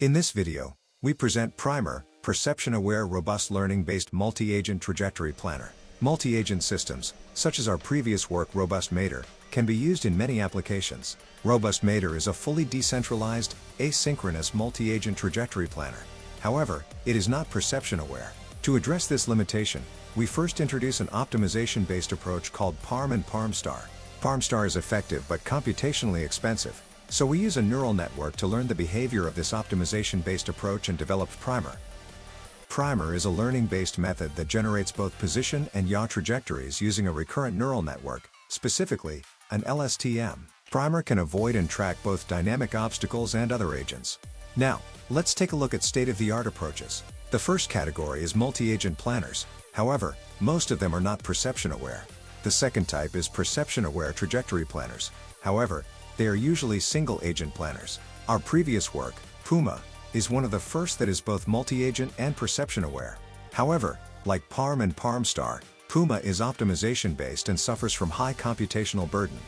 In this video, we present Primer, Perception-Aware Robust Learning-Based Multi-Agent Trajectory Planner. Multi-agent systems, such as our previous work Robust MADER, can be used in many applications. Robust MADER is a fully decentralized, asynchronous multi-agent trajectory planner. However, it is not perception-aware. To address this limitation, we first introduce an optimization-based approach called PARM and PARMstar. PARMstar is effective but computationally expensive, so we use a neural network to learn the behavior of this optimization-based approach and developed Primer. Primer is a learning-based method that generates both position and yaw trajectories using a recurrent neural network, specifically, an LSTM. Primer can avoid and track both dynamic obstacles and other agents. Now, let's take a look at state-of-the-art approaches. The first category is multi-agent planners. However, most of them are not perception-aware. The second type is perception-aware trajectory planners. However, they are usually single-agent planners. Our previous work, Puma, is one of the first that is both multi-agent and perception-aware. However, like PARM and PARMstar, Puma is optimization-based and suffers from high computational burden.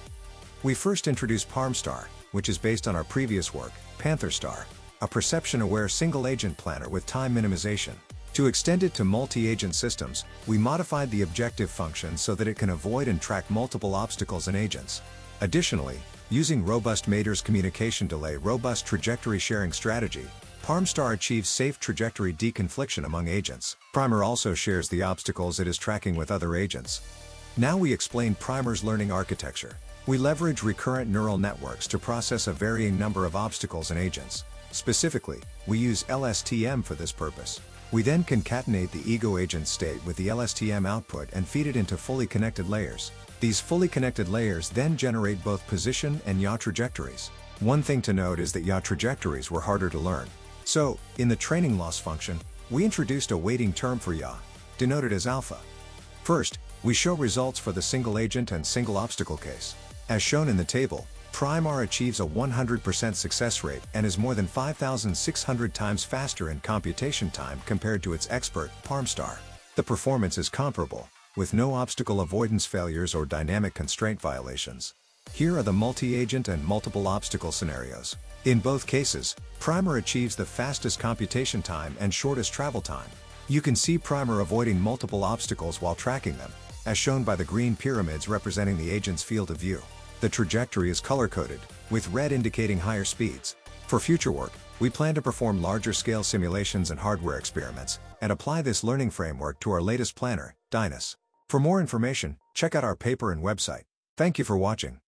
We first introduced PARMstar, which is based on our previous work, PantherStar, a perception-aware single-agent planner with time minimization. To extend it to multi-agent systems, we modified the objective function so that it can avoid and track multiple obstacles and agents. Additionally, using Robust MADER's communication delay robust trajectory sharing strategy, PARMstar achieves safe trajectory deconfliction among agents. Primer also shares the obstacles it is tracking with other agents. Now we explain Primer's learning architecture. We leverage recurrent neural networks to process a varying number of obstacles and agents. Specifically, we use LSTM for this purpose. We then concatenate the ego agent state with the LSTM output and feed it into fully connected layers. These fully connected layers then generate both position and yaw trajectories. One thing to note is that yaw trajectories were harder to learn. So, in the training loss function, we introduced a weighting term for yaw, denoted as alpha. First, we show results for the single agent and single obstacle case. As shown in the table, PrimeR achieves a 100% success rate and is more than 5,600 times faster in computation time compared to its expert, ParmStar. The performance is comparable, with no obstacle avoidance failures or dynamic constraint violations. Here are the multi-agent and multiple obstacle scenarios. In both cases, Primer achieves the fastest computation time and shortest travel time. You can see Primer avoiding multiple obstacles while tracking them, as shown by the green pyramids representing the agent's field of view. The trajectory is color-coded, with red indicating higher speeds. For future work, we plan to perform larger-scale simulations and hardware experiments, and apply this learning framework to our latest planner, Dynus. For more information, check out our paper and website. Thank you for watching.